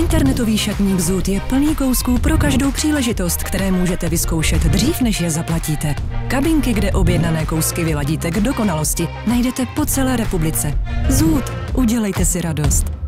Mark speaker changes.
Speaker 1: Internetový šatník Zoot je plný kousků pro každou příležitost, které můžete vyzkoušet dřív, než je zaplatíte. Kabinky, kde objednané kousky vyladíte k dokonalosti, najdete po celé republice. Zoot, udělejte si radost.